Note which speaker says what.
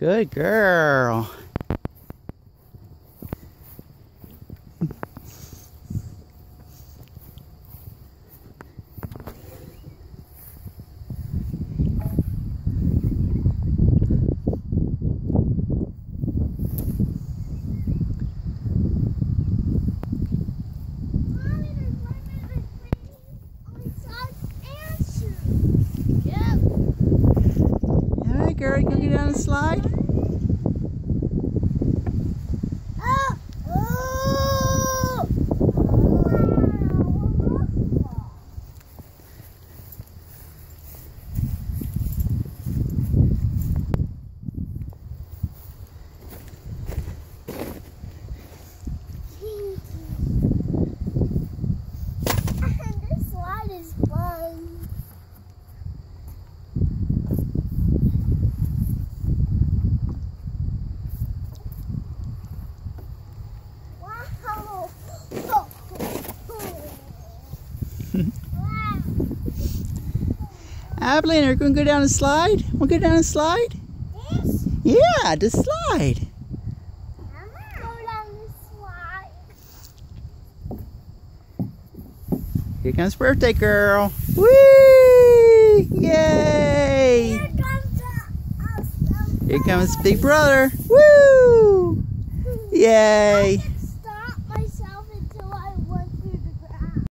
Speaker 1: Good girl. Right, girl, you get down the slide? Abilene, are you gonna go down the slide? Wanna go down the slide?
Speaker 2: This,
Speaker 1: Yeah, the slide.
Speaker 2: I'm gonna go down this slide.
Speaker 1: Here comes birthday girl. Whee! Yay!
Speaker 2: Here comes the
Speaker 1: Here comes big brother. Woo! Yay!